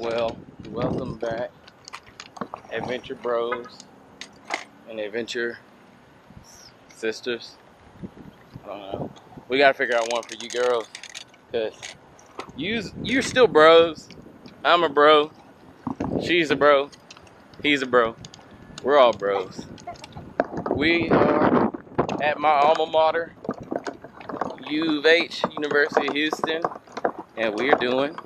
Well, welcome back, Adventure Bros and Adventure Sisters. Know. We gotta figure out one for you girls, cause you you're still bros. I'm a bro. She's a bro. He's a bro. We're all bros. We are at my alma mater, U of H, University of Houston, and we're doing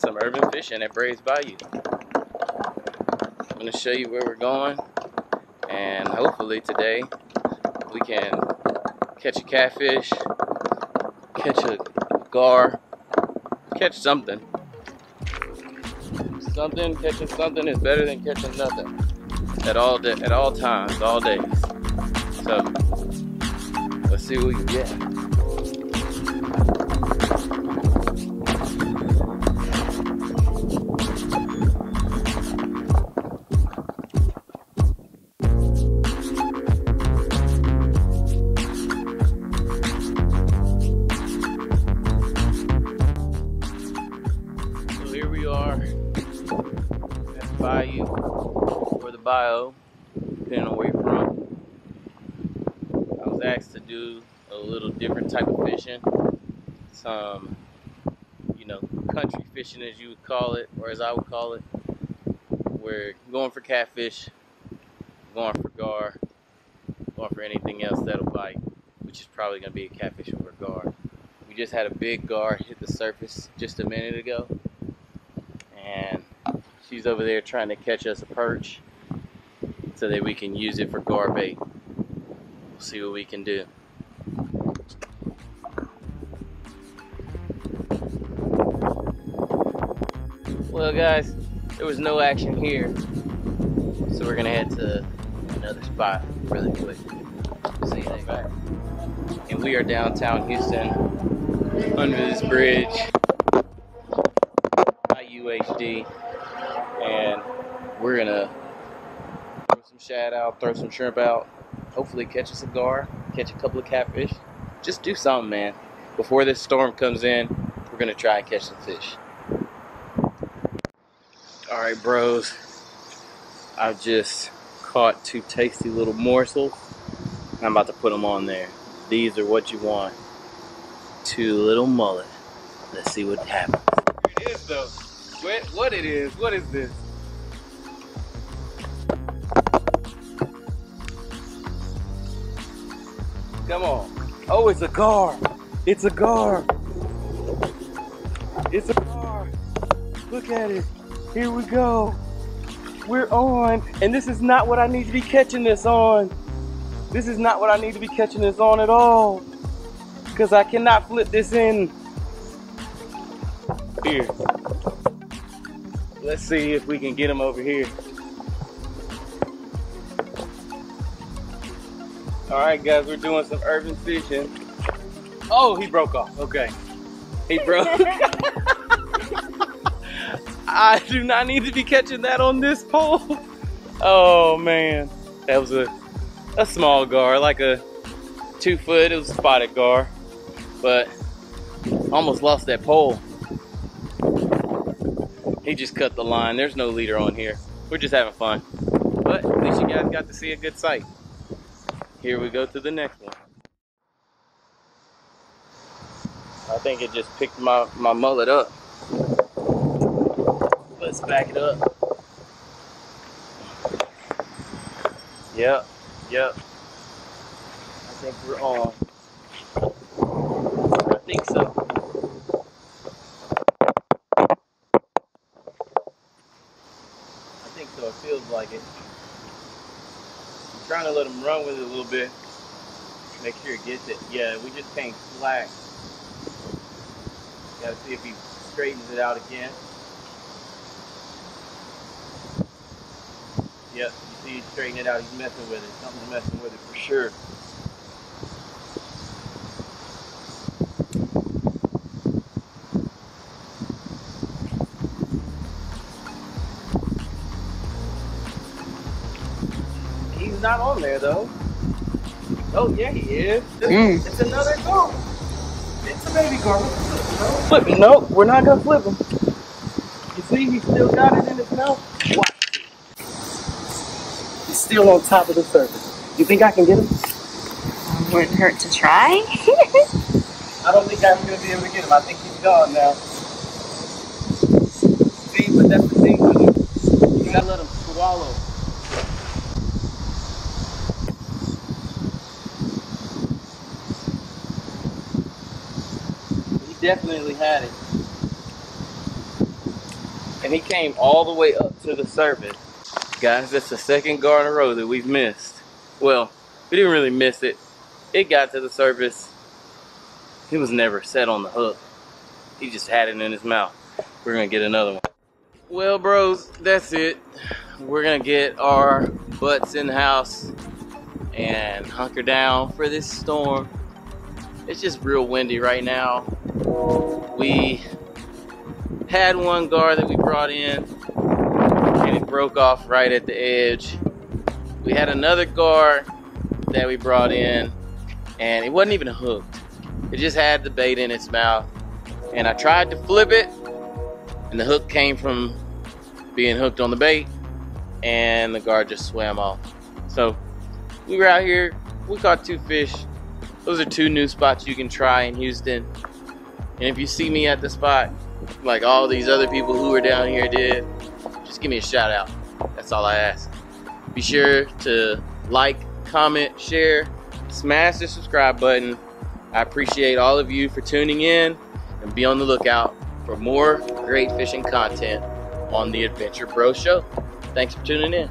some urban fishing at Brays Bayou. I'm going to show you where we're going, and hopefully today we can catch a catfish, catch a gar, catch something. Something, catching something is better than catching nothing at all at all times, all days. So let's see what we can get. Do a little different type of fishing. Some, you know, country fishing as you would call it, or as I would call it. We're going for catfish, going for gar, going for anything else that'll bite, which is probably going to be a catfish or a gar. We just had a big gar hit the surface just a minute ago, and she's over there trying to catch us a perch so that we can use it for gar bait. We'll see what we can do. Well, guys, there was no action here, so we're gonna head to another spot really quick. See you there. And we are downtown Houston, under this bridge, IUHD, and we're gonna throw some shad out, throw some shrimp out, hopefully catch a cigar, catch a couple of catfish. Just do something, man. Before this storm comes in, we're gonna try and catch some fish. All right, bros. I've just caught two tasty little morsels. I'm about to put them on there. These are what you want. Two little mullet. Let's see what happens. It is though. What, what it is? What is this? Come on. Oh, it's a gar. It's a gar. It's a gar. Look at it. Here we go. We're on. And this is not what I need to be catching this on. This is not what I need to be catching this on at all. Because I cannot flip this in. Here. Let's see if we can get him over here. All right, guys, we're doing some urban fishing. Oh, he broke off. Okay. He broke. I do not need to be catching that on this pole. Oh, man. That was a, a small gar, like a two foot. It was a spotted gar. But almost lost that pole. He just cut the line. There's no leader on here. We're just having fun. But at least you guys got to see a good sight. Here we go to the next one. I think it just picked my, my mullet up. Let's back it up. Yep, yep. I think we're on. I think so. I think so. It feels like it. I'm trying to let him run with it a little bit. Make sure it gets it. Yeah, we just can't slack. Gotta see if he straightens it out again. Yep, you see he's straightening it out. He's messing with it. Something's messing with it for sure. He's not on there though. Oh yeah, he is. Mm. It's another gar. It's a baby gar. Flip him. Nope, we're not gonna flip him. You See, he still got it in his mouth. Watch. He's still on top of the surface. You think I can get him? Um, Wouldn't hurt to try. I don't think I'm gonna be able to get him. I think he's gone now. See, but that's the thing with him. You gotta let him swallow. He definitely had it. And he came all the way up to the surface. Guys, that's the second gar in a row that we've missed. Well, we didn't really miss it. It got to the surface. He was never set on the hook. He just had it in his mouth. We're gonna get another one. Well, bros, that's it. We're gonna get our butts in the house and hunker down for this storm. It's just real windy right now. We had one gar that we brought in broke off right at the edge. We had another gar that we brought in and it wasn't even hooked. It just had the bait in its mouth. And I tried to flip it and the hook came from being hooked on the bait and the gar just swam off. So we were out here, we caught two fish. Those are two new spots you can try in Houston. And if you see me at the spot, like all these other people who were down here did, just give me a shout out. That's all I ask. Be sure to like, comment, share, smash the subscribe button. I appreciate all of you for tuning in and be on the lookout for more great fishing content on the Adventure Bro Show. Thanks for tuning in.